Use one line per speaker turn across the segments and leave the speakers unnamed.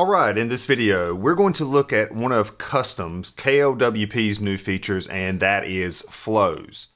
Alright, in this video, we're going to look at one of Kustom's, KLWP's new features, and that is flows.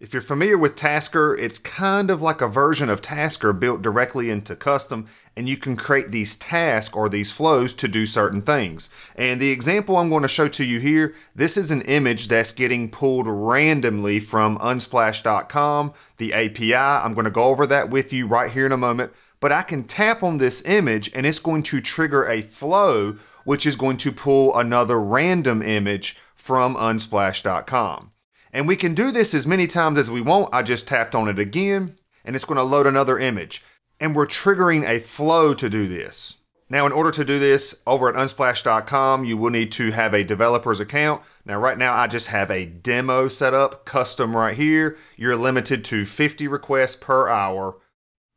If you're familiar with Tasker, it's kind of like a version of Tasker built directly into Kustom, and you can create these tasks or these flows to do certain things. And the example I'm going to show to you here, this is an image that's getting pulled randomly from unsplash.com, the API. I'm going to go over that with you right here in a moment, but I can tap on this image and it's going to trigger a flow, which is going to pull another random image from unsplash.com. And we can do this as many times as we want. I just tapped on it again and it's going to load another image. And we're triggering a flow to do this. Now, in order to do this over at unsplash.com, you will need to have a developer's account. Now, right now, I just have a demo set up, custom right here. You're limited to 50 requests per hour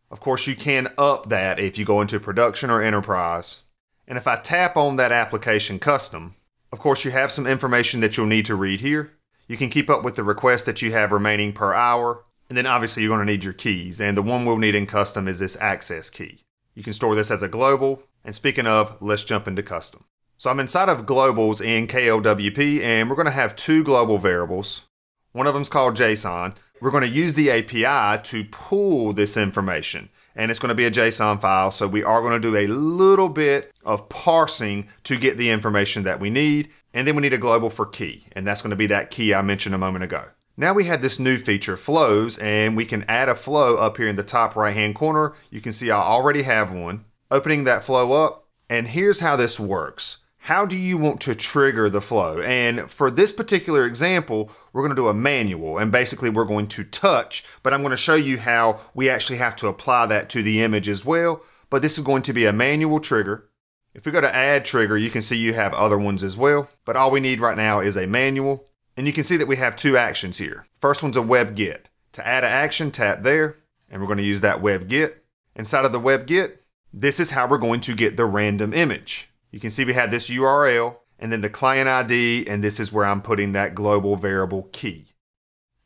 of course, you can up that if you go into production or enterprise. And if I tap on that application custom, of course, you have some information that you'll need to read here. You can keep up with the requests that you have remaining per hour. And then obviously you're going to need your keys. And the one we'll need in Kustom is this access key. You can store this as a global. And speaking of, let's jump into Kustom. So I'm inside of globals in KLWP and we're going to have two global variables. One of them is called JSON. We're going to use the API to pull this information and it's going to be a JSON file. So we are going to do a little bit of parsing to get the information that we need. And then we need a global for key. And that's going to be that key I mentioned a moment ago. Now we have this new feature, flows, and we can add a flow up here in the top right hand corner. You can see I already have one. Opening that flow up, and here's how this works how do you want to trigger the flow? And for this particular example, we're going to do a manual and basically we're going to touch, but I'm going to show you how we actually have to apply that to the image as well. But this is going to be a manual trigger. If we go to add trigger, you can see you have other ones as well, but all we need right now is a manual. And you can see that we have two actions here. First one's a web get. To add an action, tap there, and we're going to use that web get. Inside of the web get, this is how we're going to get the random image. You can see we have this URL and then the client ID, and this is where I'm putting that global variable key.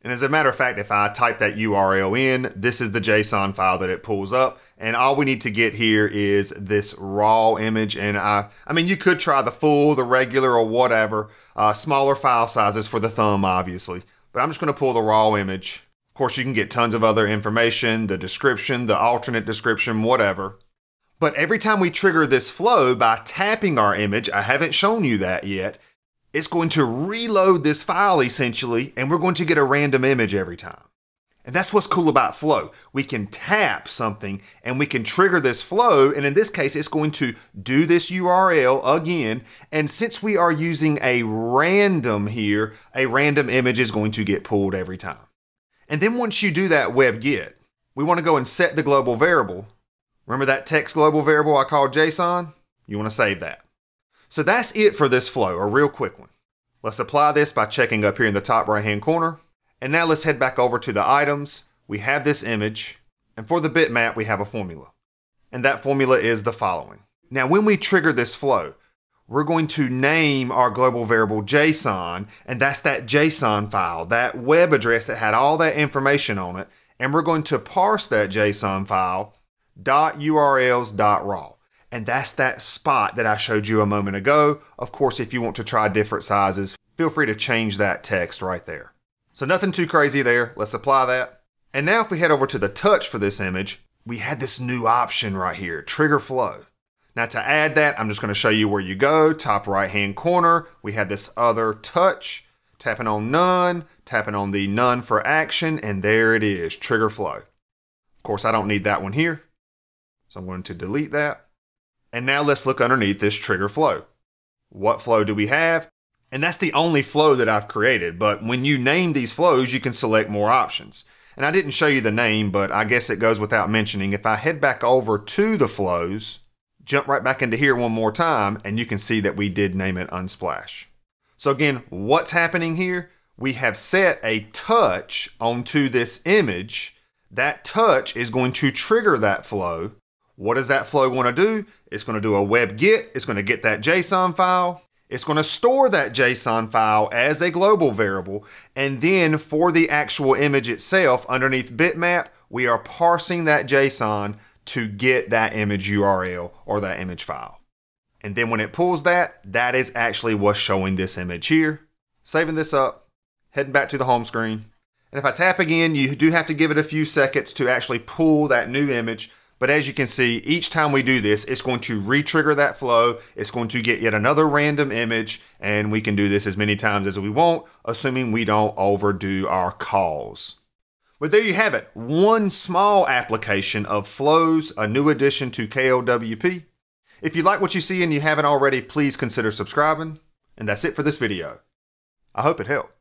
And as a matter of fact, if I type that URL in, this is the JSON file that it pulls up. And all we need to get here is this raw image. And I, I mean, you could try the full, the regular, or whatever. Uh, smaller file sizes for the thumb, obviously. But I'm just going to pull the raw image. Of course, you can get tons of other information, the description, the alternate description, whatever. But every time we trigger this flow by tapping our image, I haven't shown you that yet, it's going to reload this file essentially, and we're going to get a random image every time. And that's what's cool about flow. We can tap something and we can trigger this flow. And in this case, it's going to do this URL again. And since we are using a random here, a random image is going to get pulled every time. And then once you do that web get, we want to go and set the global variable Remember that text global variable I called JSON? You want to save that. So that's it for this flow, a real quick one. Let's apply this by checking up here in the top right hand corner. And now let's head back over to the items. We have this image, and for the bitmap, we have a formula. And that formula is the following. Now, when we trigger this flow, we're going to name our global variable JSON, and that's that JSON file, that web address that had all that information on it. And we're going to parse that JSON file raw and that's that spot that I showed you a moment ago. Of course, if you want to try different sizes, feel free to change that text right there. So nothing too crazy there. Let's apply that. And now if we head over to the touch for this image, we had this new option right here, trigger flow. Now to add that, I'm just gonna show you where you go. Top right hand corner, we have this other touch, tapping on none, tapping on the none for action, and there it is, trigger flow. Of course, I don't need that one here. So I'm going to delete that. And now let's look underneath this trigger flow. What flow do we have? And that's the only flow that I've created. But when you name these flows, you can select more options. And I didn't show you the name, but I guess it goes without mentioning. If I head back over to the flows, jump right back into here one more time, and you can see that we did name it Unsplash. So again, what's happening here? We have set a touch onto this image. That touch is going to trigger that flow. What does that flow want to do? It's going to do a web get. It's going to get that JSON file. It's going to store that JSON file as a global variable. And then for the actual image itself, underneath bitmap, we are parsing that JSON to get that image URL or that image file. And then when it pulls that, that is actually what's showing this image here. Saving this up, heading back to the home screen. And if I tap again, you do have to give it a few seconds to actually pull that new image. But as you can see, each time we do this, it's going to re-trigger that flow. It's going to get yet another random image, and we can do this as many times as we want, assuming we don't overdo our calls. But there you have it, one small application of flows, a new addition to KLWP. If you like what you see and you haven't already, please consider subscribing. And that's it for this video. I hope it helped.